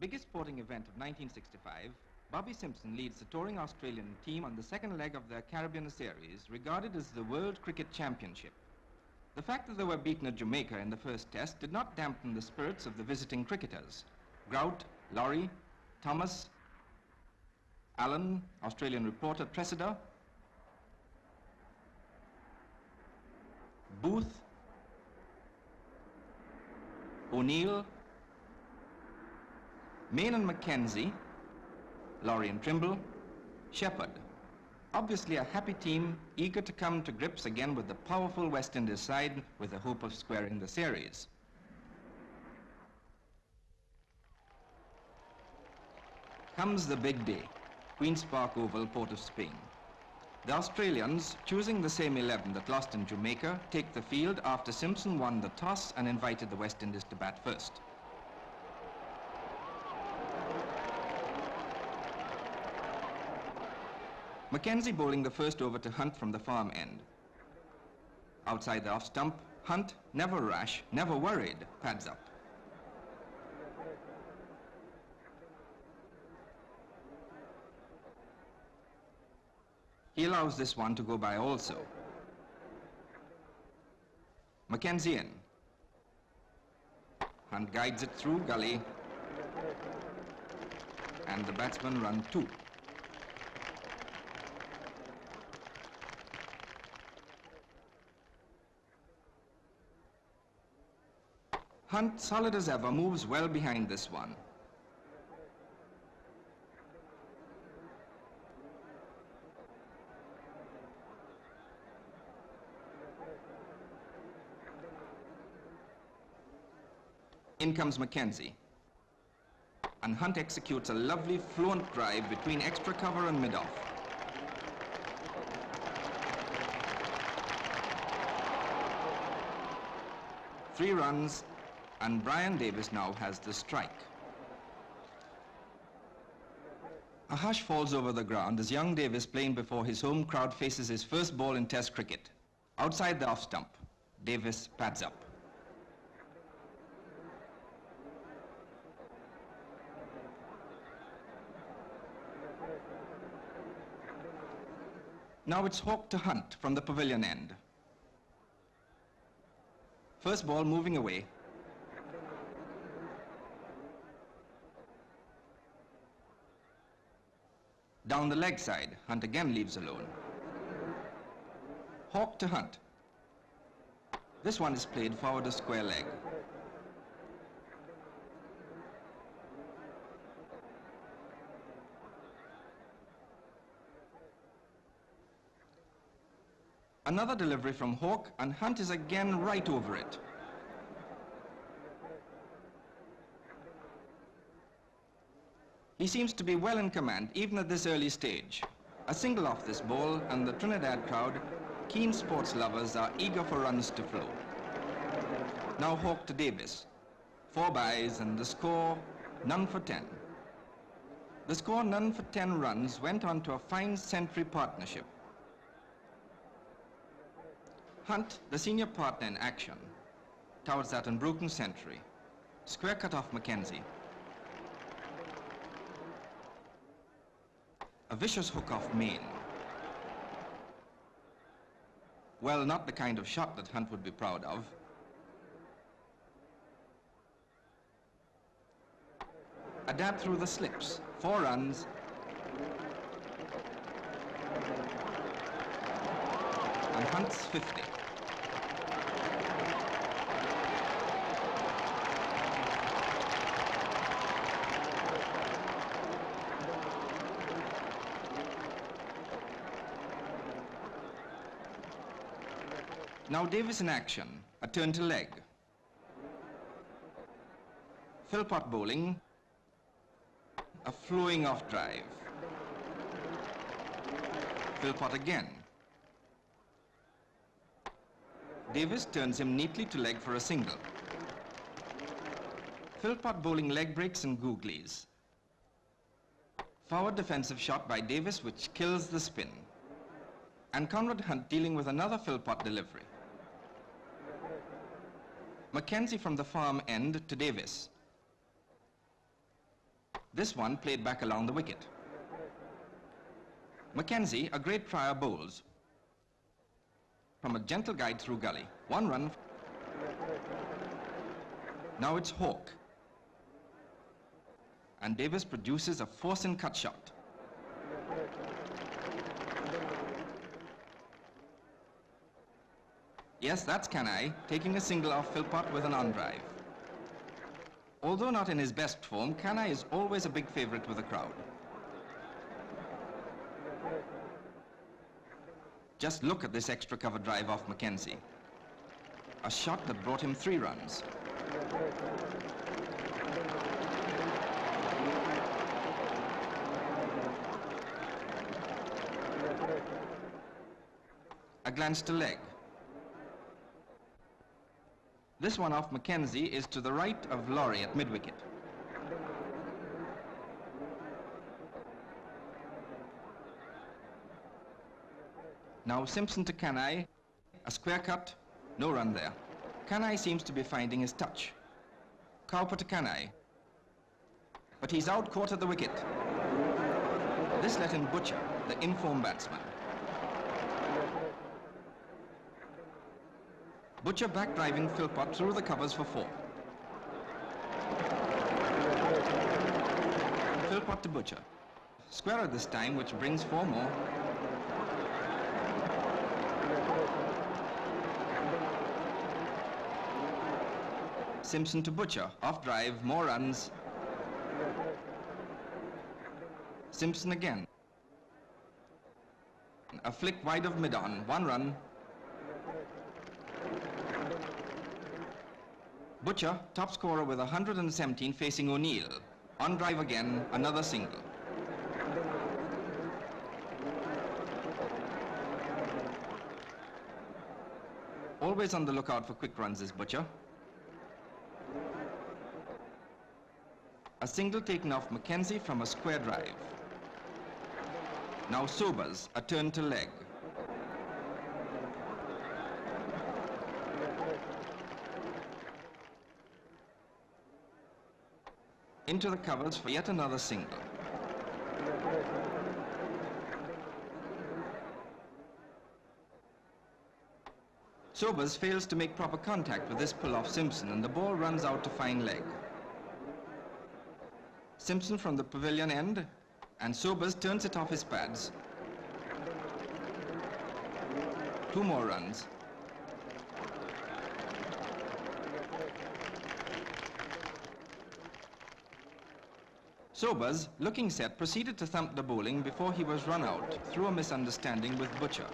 Biggest sporting event of 1965, Bobby Simpson leads the touring Australian team on the second leg of their Caribbean series, regarded as the World Cricket Championship. The fact that they were beaten at Jamaica in the first test did not dampen the spirits of the visiting cricketers. Grout, Lawry, Thomas, Allan, Australian reporter Tresidder, Booth, O'Neill, Mayne and McKenzie, Laurie and Trimble, Shepherd. Obviously a happy team, eager to come to grips again with the powerful West Indies side with the hope of squaring the series. Comes the big day, Queen's Park Oval, Port of Spain. The Australians, choosing the same 11 that lost in Jamaica, take the field after Simpson won the toss and invited the West Indies to bat first. McKenzie bowling the first over to Hunte from the farm end. Outside the off stump, Hunte, never rash, never worried, pads up. He allows this one to go by also. McKenzie in. Hunte guides it through gully. And the batsmen run two. Hunte, solid as ever, moves well behind this one. In comes McKenzie. And Hunte executes a lovely fluent drive between extra cover and mid-off. Three runs, and Bryan Davis now has the strike. A hush falls over the ground as young Davis playing before his home crowd faces his first ball in Test cricket. Outside the off stump, Davis pads up. Now it's Hawke to Hunte from the pavilion end. First ball moving away. Down the leg side, Hunte again leaves alone. Hawke to Hunte. This one is played forward a square leg. Another delivery from Hawke, and Hunte is again right over it. He seems to be well in command, even at this early stage. A single off this ball, and the Trinidad crowd, keen sports lovers, are eager for runs to flow. Now Hawke to Davis. Four byes, and the score, none for ten. The score, none for ten runs, went on to a fine century partnership. Hunte, the senior partner in action, towards that unbroken century. Square cut off McKenzie. A vicious hook off Mayne. Well, not the kind of shot that Hunte would be proud of. A dab through the slips. Four runs. And Hunte's 50. Now Davis in action, a turn to leg. Philpott bowling, a flowing off drive. Philpott again. Davis turns him neatly to leg for a single. Philpott bowling leg breaks and googlies. Forward defensive shot by Davis which kills the spin. And Conrad Hunte dealing with another Philpott delivery. McKenzie from the farm end to Davis. This one played back along the wicket. McKenzie, a great trier, bowls. From a gentle guide through gully. One run. Now it's Hawke. And Davis produces a force and cut shot. Yes, that's Kanhai, taking a single off Philpott with an on drive. Although not in his best form, Kanhai is always a big favorite with the crowd. Just look at this extra cover drive off McKenzie. A shot that brought him three runs. A glance to leg. This one off McKenzie is to the right of Lawry at mid-wicket. Now Simpson to Kanhai, a square cut, no run there. Kanhai seems to be finding his touch. Cowper to Kanhai, but he's out caught at the wicket. This let in Butcher, the informed batsman. Butcher back driving Philpott through the covers for four. Philpott to Butcher. Squarer this time, which brings four more. Simpson to Butcher. Off drive, more runs. Simpson again. A flick wide of mid-on, one run. Butcher, top scorer with 117 facing O'Neill. On drive again, another single. Always on the lookout for quick runs is Butcher. A single taken off McKenzie from a square drive. Now Sobers, a turn to leg. Into the covers for yet another single. Sobers fails to make proper contact with this pull off Simpson and the ball runs out to fine leg. Simpson from the pavilion end and Sobers turns it off his pads. Two more runs. Sobers, looking set, proceeded to thump the bowling before he was run out through a misunderstanding with Butcher.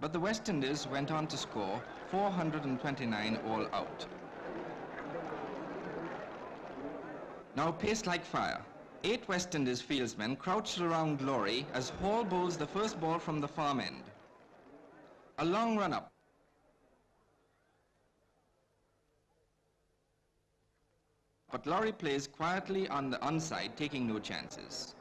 But the West Indies went on to score 429 all out. Now paced like fire. Eight West Indies fieldsmen crouched around Lawry as Hall bowls the first ball from the farm end. A long run But Lawry plays quietly on the onside, taking no chances.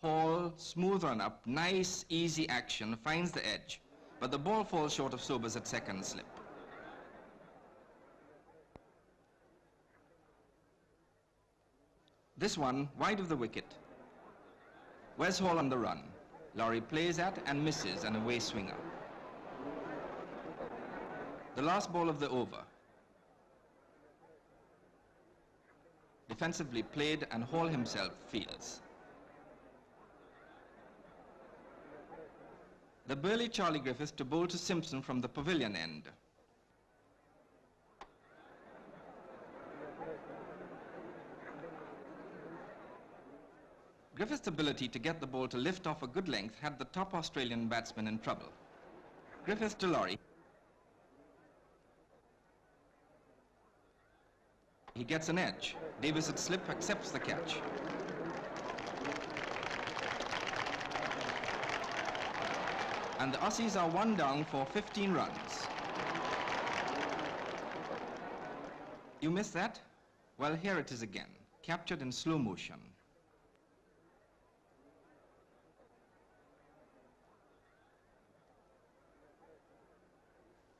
Hall, smooth run up, nice, easy action, finds the edge, but the ball falls short of Sobers at second slip. This one, wide of the wicket. Wes Hall on the run. Lawry plays at and misses an away swinger. The last ball of the over. Defensively played and Hall himself fields. The burly Charlie Griffith to bowl to Simpson from the pavilion end. Griffith's ability to get the ball to lift off a good length had the top Australian batsman in trouble. Griffith to Lawry. He gets an edge. Davis at slip accepts the catch. And the Aussies are one down for 15 runs. You missed that? Well, here it is again, captured in slow motion.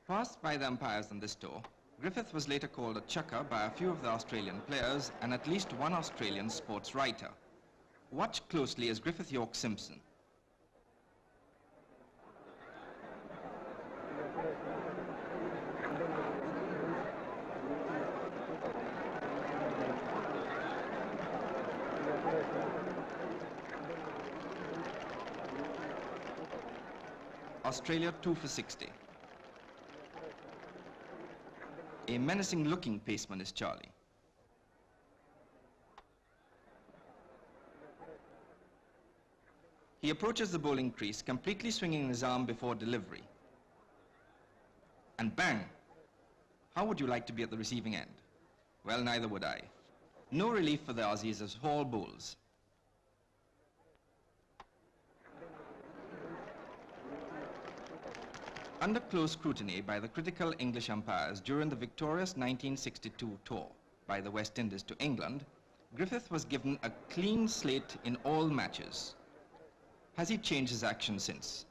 Passed by the umpires in this tour, Griffith was later called a chucker by a few of the Australian players and at least one Australian sports writer. Watch closely as Griffith York Simpson. Australia 2 for 60. A menacing looking paceman is Charlie. He approaches the bowling crease, completely swinging his arm before delivery. And bang! How would you like to be at the receiving end? Well, neither would I. No relief for the Aussies as Hall bowls. Under close scrutiny by the critical English umpires during the victorious 1962 tour by the West Indies to England, Griffith was given a clean slate in all matches. Has he changed his action since?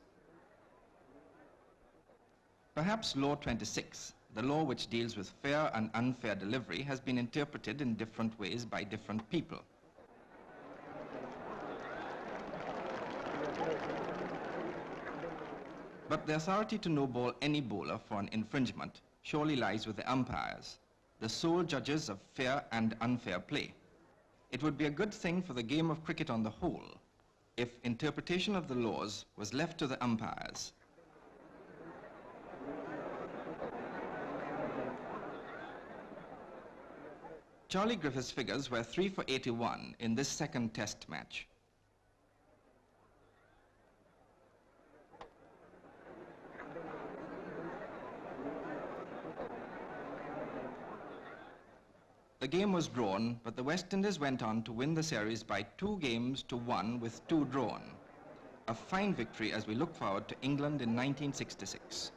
Perhaps Law 26, the law which deals with fair and unfair delivery, has been interpreted in different ways by different people. But the authority to no-ball any bowler for an infringement surely lies with the umpires, the sole judges of fair and unfair play. It would be a good thing for the game of cricket on the whole if interpretation of the laws was left to the umpires. Charlie Griffith's figures were 3 for 81 in this second test match. The game was drawn, but the West Indies went on to win the series by two games to one with two drawn. A fine victory as we look forward to England in 1966.